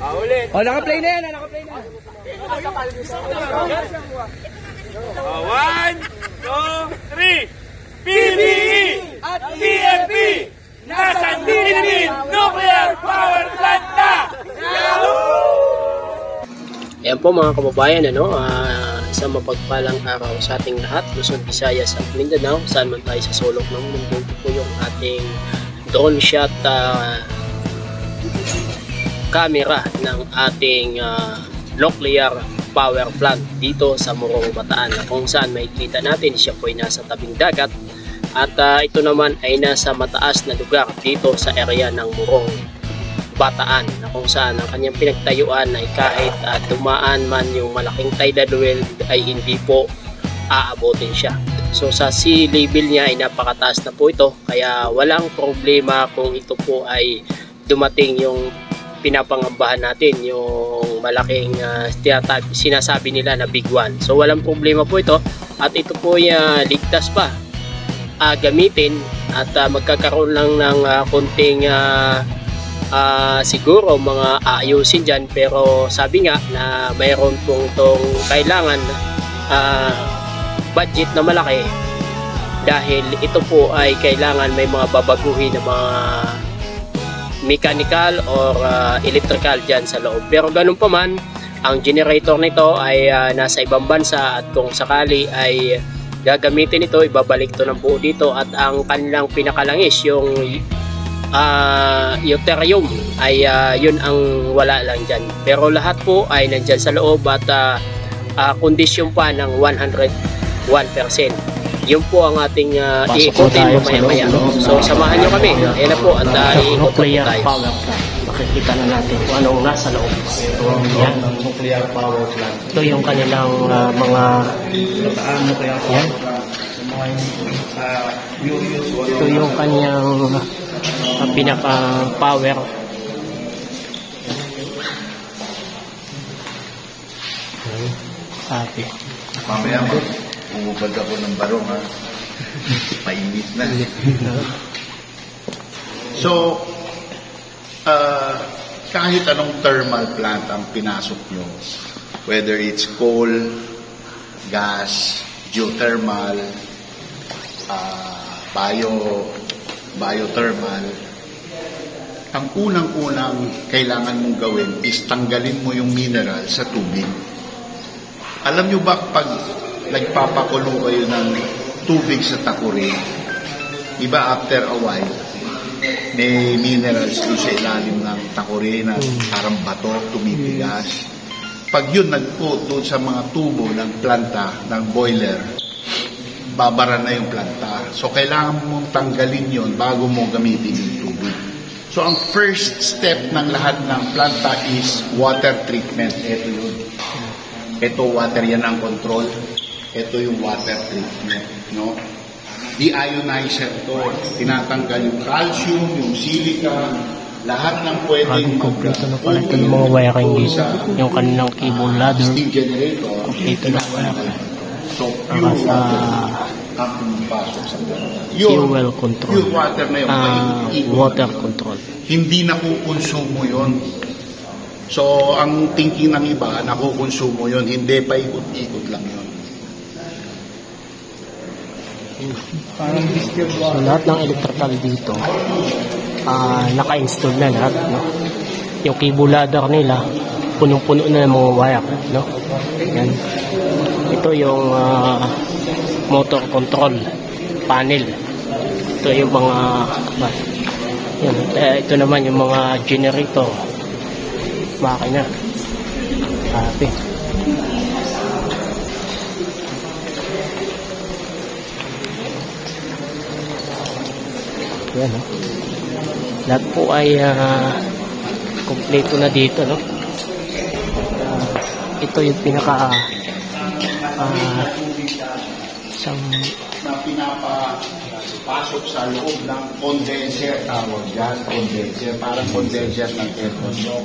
Ah, ulit. Oh, naka-play na yan, ah, naka-play na. Ah, one, two, three. PBE at TNP nasa Philippine Nuclear Power Plant na! Ayan po mga kababayan, ano, ah, isang mapagpalang araw sa ating lahat, Luzon, Visayas at Mindanao, saan man tayo sa sulok ng mundo. Ito po yung ating drone shot ah, camera ng ating ah, nuclear power plant dito sa Morong Bataan na kung saan makikita natin siya po ay nasa tabing dagat at ah, ito naman ay nasa mataas na lugar dito sa area ng Morong Bataan na kung saan ang kanyang pinagtayuan ay kahit ah, dumaan man yung malaking tidal wave ay hindi po aabotin siya. So sa sea level niya ay napakataas na po ito kaya walang problema kung ito po ay dumating yung pinapangambahan natin yung malaking tinatabi- sinasabi nila na big one. So walang problema po ito at ito po ay ah, ligtas pa ah, gamitin at ah, magkakaroon lang ng ah, konting ah, ah, siguro mga aayusin dyan pero sabi nga na mayroon pong itong kailangan ah, budget na malaki dahil ito po ay kailangan may mga babaguhin na mga mechanical or ah, electrical dyan sa loob. Pero ganun pa man, ang generator nito ay ah, nasa ibang bansa at kung sakali ay gagamitin ito, ibabalik ito ng buo dito at ang kanilang pinakalangis, yung ah deuterium ay ah, yun ang wala lang dyan. Pero lahat po ay nandyan sa loob at ah, ah, kondisyon pa ng 101%. Yun po ang ating uh, iikutin mamaya sa maya. So samahan nyo kami. Ayan na po uh, iikot po nuclear tayo. power plant. Makikita na natin kung anong nasa loob. Ito, yan. nuclear power plant. Ito yung kanilang ah, mga Saan nuclear power Yan. uh, ito yung kanyang ah, pinaka power. Sabi. Mamaya mo, umubad ako ng barong ha. Mainit na. so, uh, kahit anong thermal plant ang pinasok nyo, whether it's coal, gas, geothermal, uh, bio, biothermal, ang unang-unang kailangan mong gawin is tanggalin mo yung mineral sa tubig. Alam nyo ba pag nagpapakulo kayo ng tubig sa takuri, di ba after a while, may minerals doon sa ilalim ng takuri na parang bato, tumibigas. Pag yun nag-coat doon sa mga tubo ng planta, ng boiler, babara na yung planta. So, kailangan mong tanggalin yon bago mo gamitin yung tubig. So, ang first step ng lahat ng planta is water treatment. Ito yun. Ito, water yan ang control. Ito yung water treatment. No? De-ionizer to. Tinatanggal yung calcium, yung silica, lahat ng pwedeng Bagong kompleto na pala ito ng mga wiring dito. Yung kanilang cable ladder. steam generator. Kompleto na pala. So, pure water sa fuel control. Pure water na yun. Ah, maiikot water yun. control. Hindi nakukonsumo yon. So, ang thinking ng iba, nakukonsumo yon, hindi pa ikot-ikot lang yon. So lahat ng electrical dito ah naka-install na lahat no. Yung cable ladder nila punong-puno na ng mga wire no. Yan. Ito yung ah, motor control panel. Ito yung mga ba, yan. Eh, ito naman yung mga generator makina. Happy. Yan, no? Lahat po ay ah, kompleto na dito, no? Ah, ito yung pinaka ah, isang Na pinapasok sa loob ng condenser, tawag dyan, condenser, parang condenser ng aircon nyo.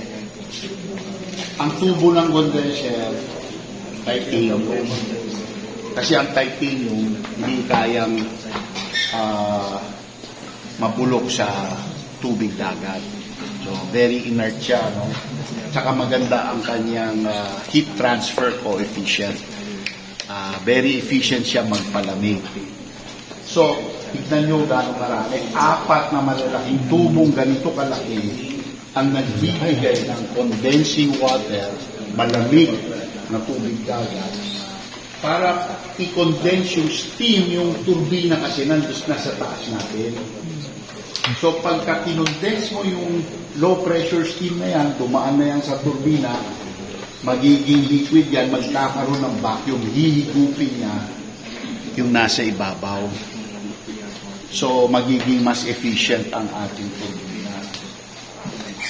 Ang tubo ng condenser, titanium. Kasi ang titanium, hindi kayang ah, mabulok sa tubig dagat. So very inert siya, no? Tsaka maganda ang kanyang ah, heat transfer coefficient. Ah, very efficient siya magpalamig. So, tignan nyo gano'ng karami. Apat na malalaking tubong ganito kalaki ang nagbibigay ng condensing water, malamig na tubig dagat, para i-condense yung steam, yung turbina kasi nandun na sa taas natin. So pagka kinondense mo yung low pressure steam na yan, dumaan na yan sa turbina, magiging liquid yan, magkakaroon ng vacuum, hihigupin niya yung nasa ibabaw. So magiging mas efficient ang ating turbina.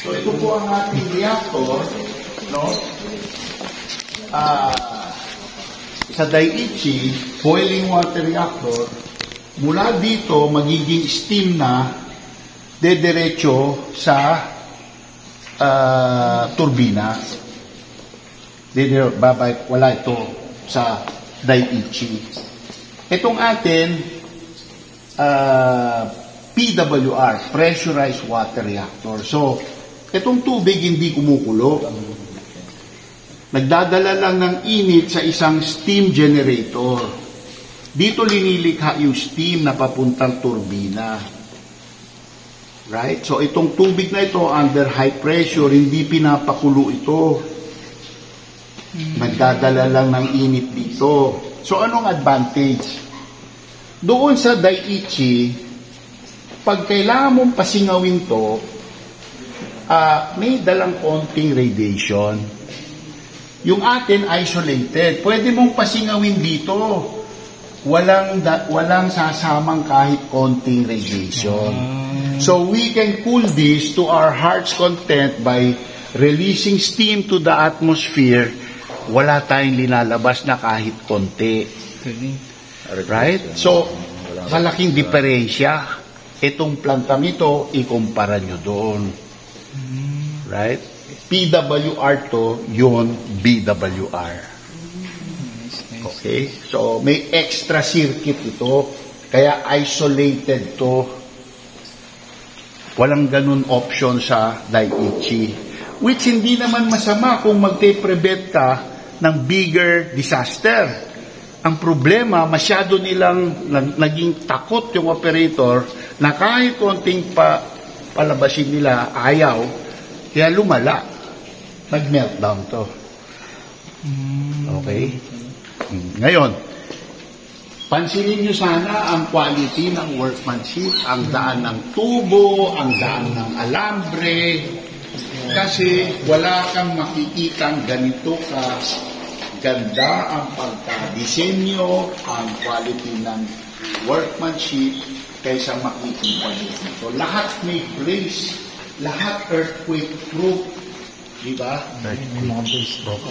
So ito po ang ating reactor, no? Ah, sa Daiichi boiling water reactor, mula dito magiging steam na dediretso sa ah, turbina. Didire, babay, wala ito sa Daiichi. Itong atin, ah, PWR, pressurized water reactor. So, itong tubig hindi kumukulo. Nagdadala lang ng init sa isang steam generator. Dito linilikha yung steam na papuntang turbina. Right? So itong tubig na ito under high pressure, hindi pinapakulo ito. Nagdadala lang ng init dito. So anong advantage? Doon sa Daiichi, pag kailangan mong pasingawin to, ah, may dalang konting radiation. Yung atin isolated. Pwede mong pasingawin dito. Walang da- walang sasamang kahit konting radiation. So we can cool this to our heart's content by releasing steam to the atmosphere. Wala tayong linalabas na kahit konti. Right? So, malaking diferensya. Itong plantang ito, ikumpara nyo doon. Right? PWR to, yun BWR. Okay? So, may extra circuit ito. Kaya isolated to. Walang ganun option sa Daiichi. Which hindi naman masama kung magte-prevent ka ng bigger disaster. Ang problema, masyado nilang nag- naging takot yung operator na kahit konting pa, palabasin nila, ayaw, kaya lumala. Nag-meltdown to. Okay? Mm. Ngayon, pansinin nyo sana ang quality ng workmanship, ang daan ng tubo, ang daan ng alambre, kasi wala kang makikitang ganito ka ganda ang pagka-disenyo, ang quality ng workmanship kaysa makikita nyo dito. Lahat may place, lahat earthquake proof, di ba?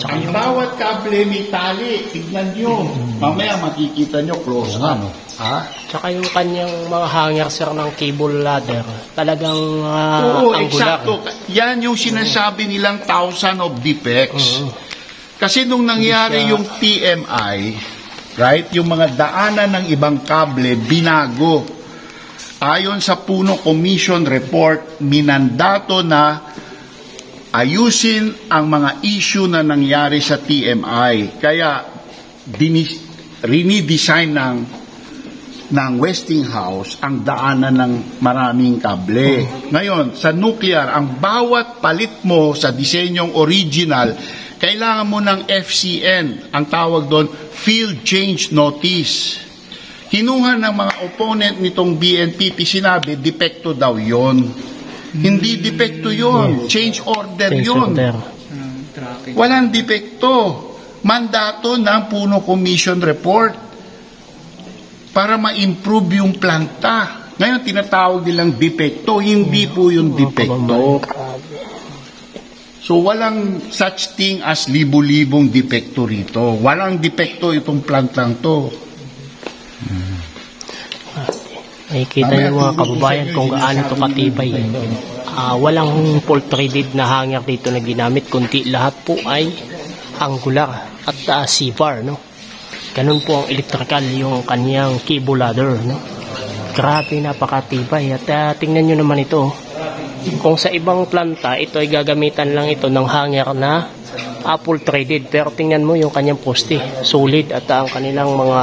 Ang bawat kable may tali, tignan nyo. Mamaya makikita nyo close up. Ha? Tsaka yung kanyang mga hanger sir ng cable ladder, talagang uh, Oo, angular. eksakto. Yan yung sinasabi nilang thousand of defects. Kasi nung nangyari yung TMI, right, yung mga daanan ng ibang kable, binago. Ayon sa Puno Commission report, minandato na ayusin ang mga issue na nangyari sa TMI. Kaya, dinis, rinidesign ng ng Westinghouse ang daanan ng maraming kable. Ngayon, sa nuclear, ang bawat palit mo sa disenyong original, kailangan mo ng FCN, ang tawag doon, Field Change Notice. Kinuha ng mga opponent nitong BNPP, sinabi, depekto daw yon. Hindi depekto yon, change order Change yon. order. Walang depekto. Mandato ng Puno Commission report para ma-improve yung planta. Ngayon, tinatawag nilang depekto. Hindi po yung depekto. So, walang such thing as libo-libong depekto rito. Walang depekto itong plantang to. Nakikita niyo mga kababayan kung gaano ito katibay. Ah, walang fault-treated na hanger dito na ginamit, kundi lahat po ay angular at uh, C-bar, no? Ganun po ang electrical yung kanyang cable ladder, no? Grabe, napakatibay. At ah, tingnan nyo naman ito, Kung sa ibang planta, ito ay gagamitan lang ito ng hanger na apple threaded. Pero tingnan mo yung kanyang poste, solid at ang kanilang mga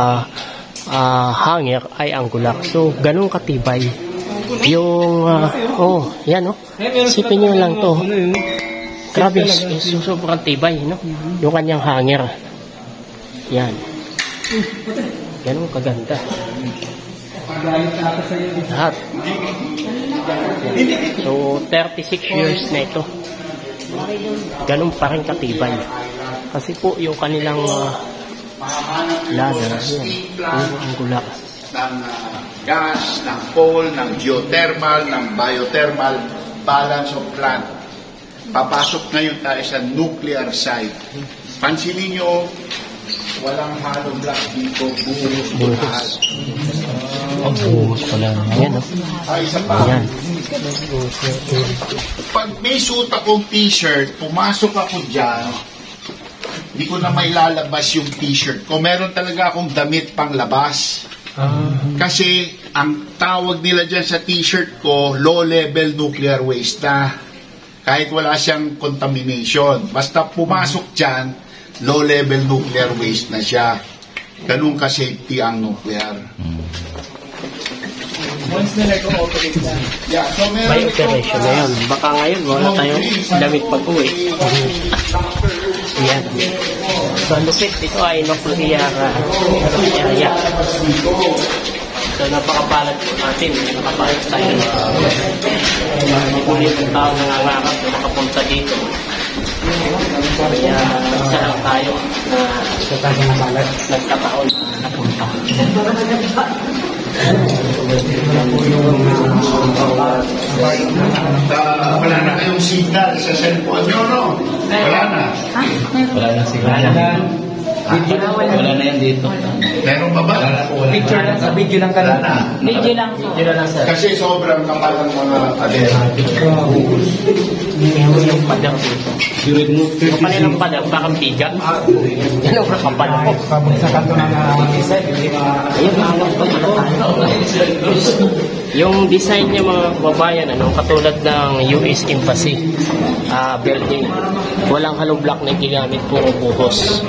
ah, hanger ay angular. So, ganun katibay. Yung, ah, oh, yan oh. Sipin nyo lang to. Grabe, s- s- sobrang tibay, no? Yung kanyang hanger. Yan. Ganun kaganda. Lahat. So, 36 years na ito. Ganun pa rin katibay. Kasi po, yung kanilang uh, ladder, yan, yung angular. ng ah, gas, ng coal, ng geothermal, ng biothermal, balance of plant. Papasok ngayon tayo sa nuclear site. Pansinin nyo, walang hollow block dito, buhos, Buhos. lahat. Ang buhos pala. Yan, no? Ay, isa pa. Yan. Pag may suot akong t-shirt, pumasok ako dyan, hindi ko na may lalabas yung t-shirt ko. Meron talaga akong damit pang labas. Kasi ang tawag nila dyan sa t-shirt ko, low level nuclear waste na. Kahit wala siyang contamination. Basta pumasok dyan, low level nuclear waste na siya. Ganun ka-safety ang nuclear. Yeah, so meron May operation na yun. Baka ngayon, wala tayong damit pag-uwi. Yan. So, ang lupit, ito ay nuclear uh, area. So, napakabalat po natin. Nakapalit tayo. Magulit ang tao nangangarap na makapunta dito. Kaya, isa lang tayo na nagkataon na napunta. Ah, wala na kayong signal? Sa cellphone nyo, no? Wala na. Wala na sigla. Wala na yan dito. Meron pa ba? Picture lang sa video lang Wala na. Video lang. Video lang sir. Kasi sobrang kapal ng mga adera. Meron yung padang dito. Yung kanilang padang, parang bigat. Yan ang kapal ko. Sa kanto ng isa, hindi ma... Ayun, mga Yung design niya mga babayan, ano, katulad ng US Embassy ah building. Walang hollow block na ginamit, puro buhos.